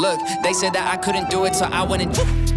Look, they said that I couldn't do it, so I went and